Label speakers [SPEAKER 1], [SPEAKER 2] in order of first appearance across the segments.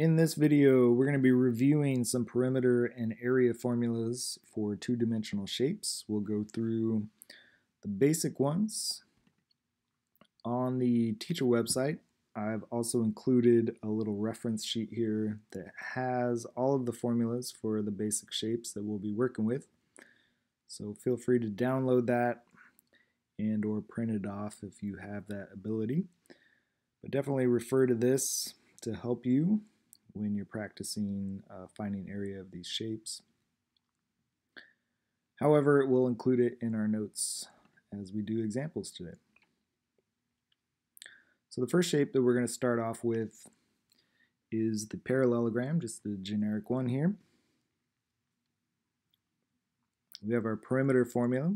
[SPEAKER 1] In this video, we're going to be reviewing some perimeter and area formulas for two-dimensional shapes. We'll go through the basic ones. On the teacher website, I've also included a little reference sheet here that has all of the formulas for the basic shapes that we'll be working with. So feel free to download that and or print it off if you have that ability. But definitely refer to this to help you when you're practicing uh, finding area of these shapes. However, we'll include it in our notes as we do examples today. So the first shape that we're going to start off with is the parallelogram, just the generic one here. We have our perimeter formula.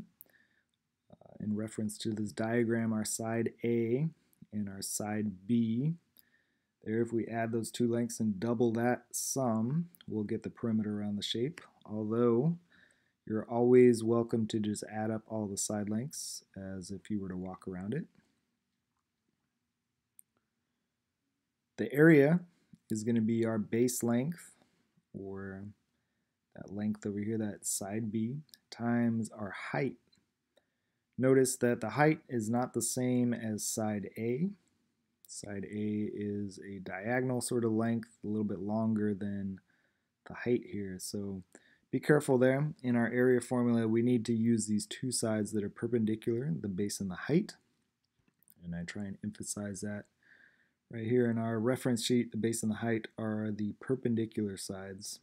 [SPEAKER 1] Uh, in reference to this diagram, our side A and our side B there, if we add those two lengths and double that sum, we'll get the perimeter around the shape. Although, you're always welcome to just add up all the side lengths as if you were to walk around it. The area is going to be our base length, or that length over here, that side B, times our height. Notice that the height is not the same as side A. Side A is a diagonal sort of length, a little bit longer than the height here. So be careful there. In our area formula, we need to use these two sides that are perpendicular, the base and the height. And I try and emphasize that right here in our reference sheet, the base and the height are the perpendicular sides.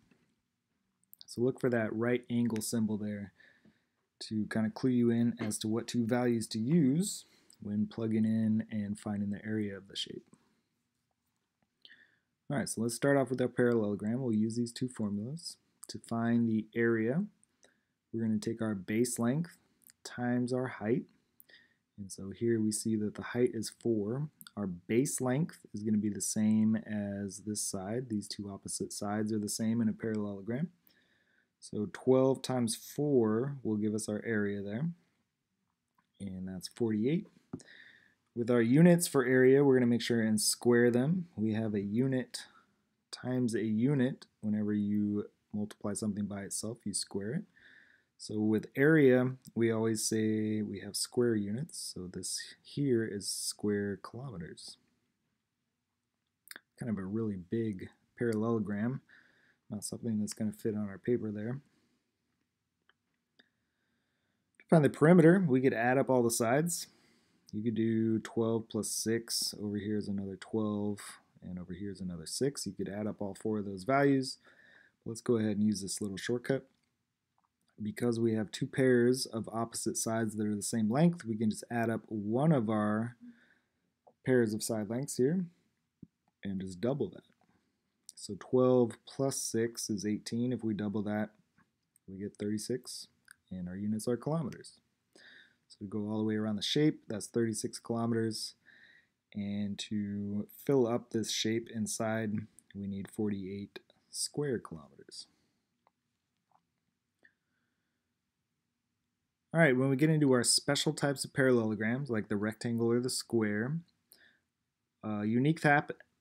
[SPEAKER 1] So look for that right angle symbol there to kind of clue you in as to what two values to use when plugging in and finding the area of the shape. Alright, so let's start off with our parallelogram. We'll use these two formulas. To find the area, we're going to take our base length times our height. And so here we see that the height is 4. Our base length is going to be the same as this side. These two opposite sides are the same in a parallelogram. So 12 times 4 will give us our area there. And that's 48. With our units for area, we're going to make sure and square them. We have a unit times a unit. Whenever you multiply something by itself, you square it. So with area, we always say we have square units. So this here is square kilometers. Kind of a really big parallelogram. Not something that's going to fit on our paper there. To find the perimeter, we could add up all the sides. You could do 12 plus 6. Over here is another 12, and over here is another 6. You could add up all four of those values. Let's go ahead and use this little shortcut. Because we have two pairs of opposite sides that are the same length, we can just add up one of our pairs of side lengths here and just double that. So 12 plus 6 is 18. If we double that, we get 36, and our units are kilometers. So we go all the way around the shape, that's 36 kilometers. And to fill up this shape inside, we need 48 square kilometers. All right, when we get into our special types of parallelograms, like the rectangle or the square, a unique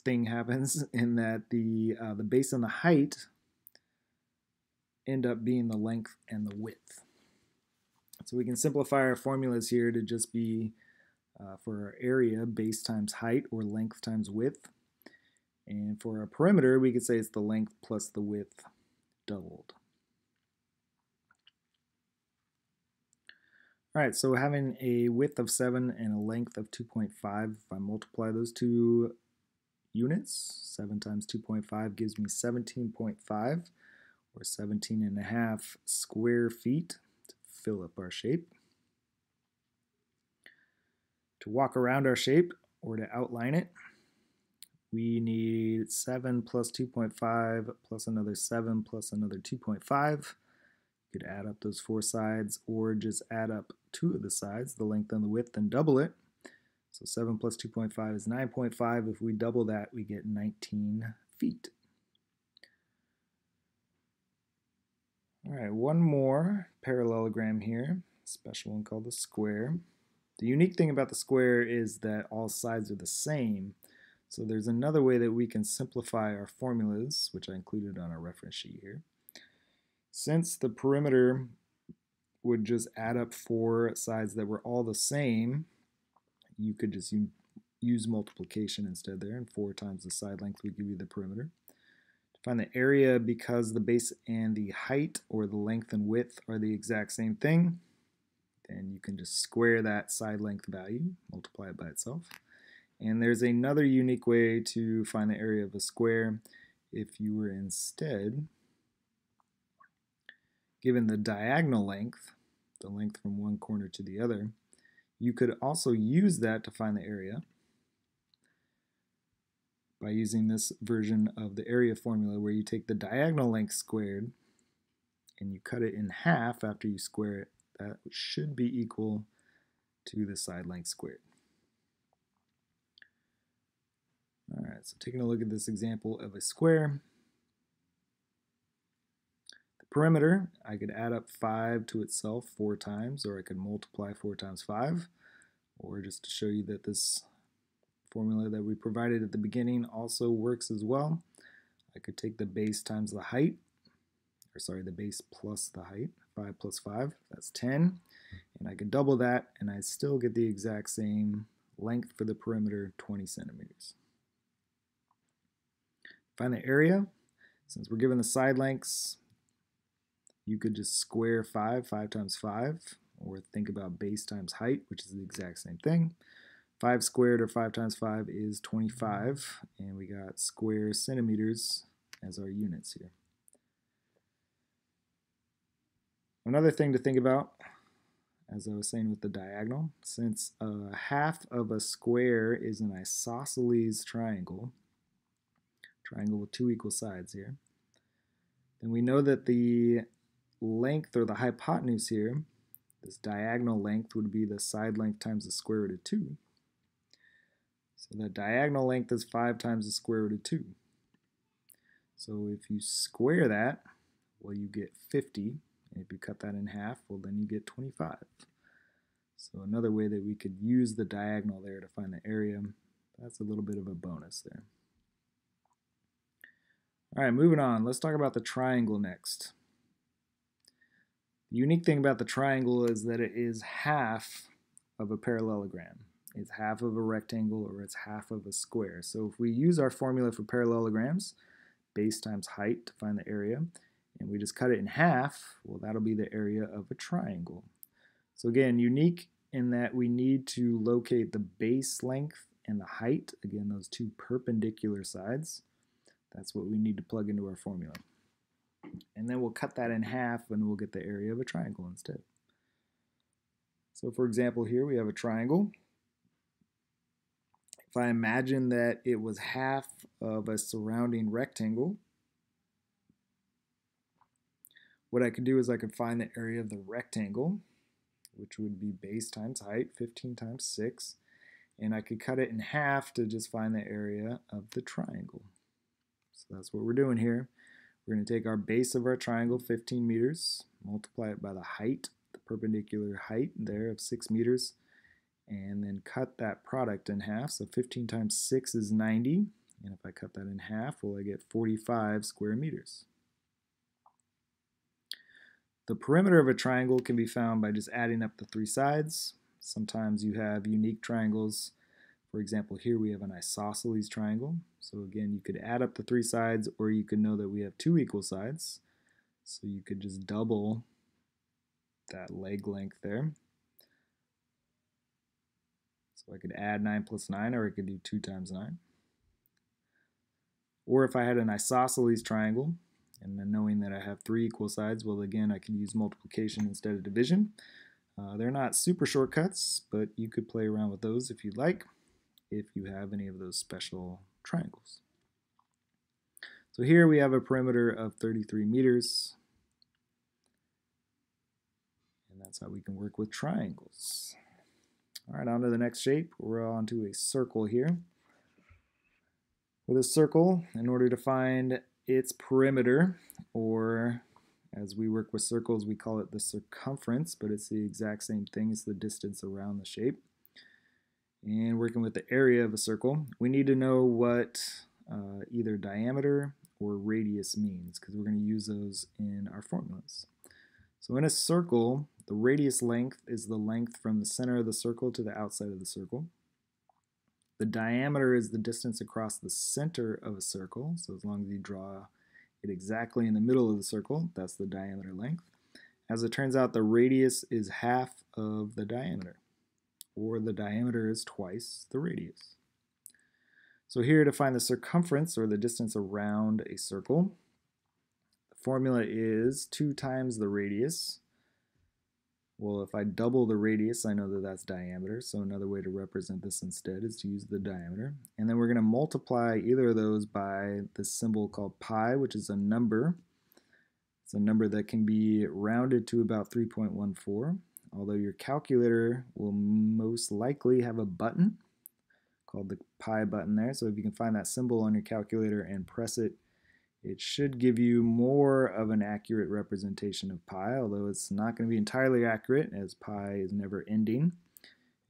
[SPEAKER 1] thing happens in that the, uh, the base and the height end up being the length and the width. So we can simplify our formulas here to just be uh, for our area, base times height, or length times width. And for our perimeter, we could say it's the length plus the width doubled. All right, so having a width of 7 and a length of 2.5, if I multiply those two units, 7 times 2.5 gives me 17.5, or 17 and a half square feet fill up our shape. To walk around our shape or to outline it, we need 7 plus 2.5 plus another 7 plus another 2.5. You could add up those four sides or just add up two of the sides, the length and the width, and double it. So 7 plus 2.5 is 9.5. If we double that, we get 19 feet. All right, one more parallelogram here, special one called the square. The unique thing about the square is that all sides are the same. So there's another way that we can simplify our formulas, which I included on our reference sheet here. Since the perimeter would just add up four sides that were all the same, you could just use multiplication instead there, and 4 times the side length would give you the perimeter. Find the area, because the base and the height, or the length and width, are the exact same thing, then you can just square that side length value, multiply it by itself. And there's another unique way to find the area of a square if you were instead given the diagonal length, the length from one corner to the other, you could also use that to find the area by using this version of the area formula where you take the diagonal length squared and you cut it in half after you square it. That should be equal to the side length squared. All right, so taking a look at this example of a square, the perimeter, I could add up 5 to itself 4 times, or I could multiply 4 times 5, or just to show you that this formula that we provided at the beginning also works as well. I could take the base times the height, or sorry, the base plus the height, 5 plus 5, that's 10, and I could double that, and I still get the exact same length for the perimeter, 20 centimeters. Find the area. Since we're given the side lengths, you could just square 5, 5 times 5, or think about base times height, which is the exact same thing. 5 squared or 5 times 5 is 25, and we got square centimeters as our units here. Another thing to think about, as I was saying with the diagonal, since uh, half of a square is an isosceles triangle, triangle with two equal sides here, then we know that the length or the hypotenuse here, this diagonal length would be the side length times the square root of 2. So the diagonal length is 5 times the square root of 2. So if you square that, well, you get 50. And if you cut that in half, well, then you get 25. So another way that we could use the diagonal there to find the area, that's a little bit of a bonus there. All right, moving on. Let's talk about the triangle next. The unique thing about the triangle is that it is half of a parallelogram. It's half of a rectangle or it's half of a square. So if we use our formula for parallelograms, base times height to find the area, and we just cut it in half, well that'll be the area of a triangle. So again, unique in that we need to locate the base length and the height, again those two perpendicular sides. That's what we need to plug into our formula. And then we'll cut that in half and we'll get the area of a triangle instead. So for example here we have a triangle. If I imagine that it was half of a surrounding rectangle, what I could do is I could find the area of the rectangle, which would be base times height, 15 times 6, and I could cut it in half to just find the area of the triangle. So that's what we're doing here. We're going to take our base of our triangle, 15 meters, multiply it by the height, the perpendicular height there of 6 meters, and then cut that product in half. So 15 times 6 is 90, and if I cut that in half, well, I get 45 square meters. The perimeter of a triangle can be found by just adding up the three sides. Sometimes you have unique triangles for example, here we have an isosceles triangle. So again, you could add up the three sides or you could know that we have two equal sides. So you could just double that leg length there. I could add 9 plus 9 or I could do 2 times 9. Or if I had an isosceles triangle, and then knowing that I have three equal sides, well again I could use multiplication instead of division. Uh, they're not super shortcuts, but you could play around with those if you'd like if you have any of those special triangles. So here we have a perimeter of 33 meters. And that's how we can work with triangles. All right, on to the next shape. We're on to a circle here. With a circle, in order to find its perimeter, or as we work with circles, we call it the circumference, but it's the exact same thing. It's the distance around the shape. And working with the area of a circle, we need to know what uh, either diameter or radius means because we're going to use those in our formulas. So in a circle, the radius length is the length from the center of the circle to the outside of the circle. The diameter is the distance across the center of a circle, so as long as you draw it exactly in the middle of the circle, that's the diameter length. As it turns out, the radius is half of the diameter, or the diameter is twice the radius. So here to find the circumference, or the distance around a circle, the formula is 2 times the radius. Well, if I double the radius, I know that that's diameter, so another way to represent this instead is to use the diameter. And then we're going to multiply either of those by the symbol called pi, which is a number, it's a number that can be rounded to about 3.14, although your calculator will most likely have a button called the pi button there. So if you can find that symbol on your calculator and press it, it should give you more of an accurate representation of pi, although it's not going to be entirely accurate as pi is never ending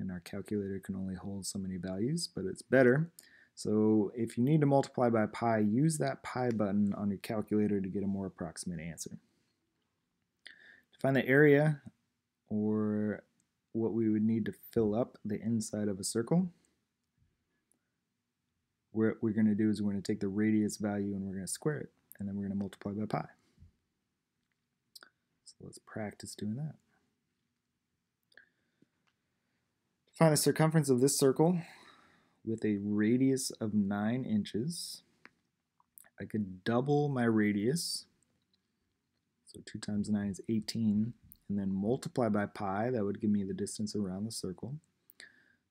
[SPEAKER 1] and our calculator can only hold so many values, but it's better. So if you need to multiply by pi, use that pi button on your calculator to get a more approximate answer. To find the area, or what we would need to fill up the inside of a circle, what we're going to do is we're going to take the radius value and we're going to square it, and then we're going to multiply by pi. So let's practice doing that. To find the circumference of this circle, with a radius of 9 inches, I could double my radius, so 2 times 9 is 18, and then multiply by pi, that would give me the distance around the circle.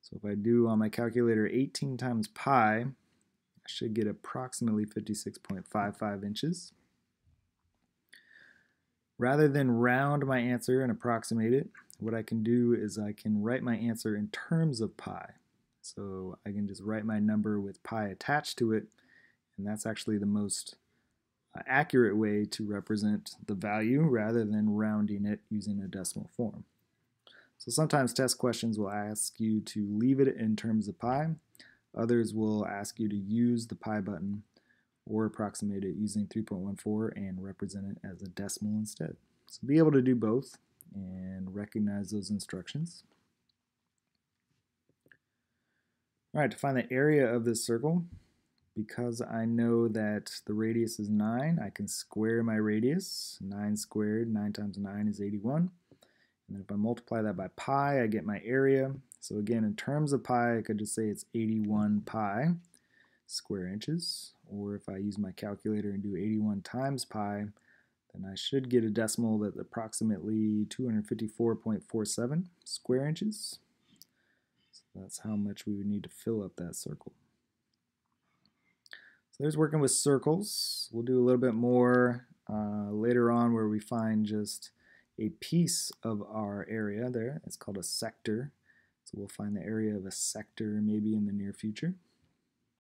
[SPEAKER 1] So if I do on my calculator 18 times pi, should get approximately 56.55 inches. Rather than round my answer and approximate it, what I can do is I can write my answer in terms of pi. So I can just write my number with pi attached to it, and that's actually the most uh, accurate way to represent the value rather than rounding it using a decimal form. So sometimes test questions will ask you to leave it in terms of pi. Others will ask you to use the pi button or approximate it using 3.14 and represent it as a decimal instead. So be able to do both and recognize those instructions. All right, to find the area of this circle, because I know that the radius is 9, I can square my radius. 9 squared, 9 times 9 is 81. And then if I multiply that by pi, I get my area. So again, in terms of pi, I could just say it's 81 pi square inches. Or if I use my calculator and do 81 times pi, then I should get a decimal that's approximately 254.47 square inches. So That's how much we would need to fill up that circle. So there's working with circles. We'll do a little bit more uh, later on where we find just a piece of our area there. It's called a sector. So we'll find the area of a sector maybe in the near future.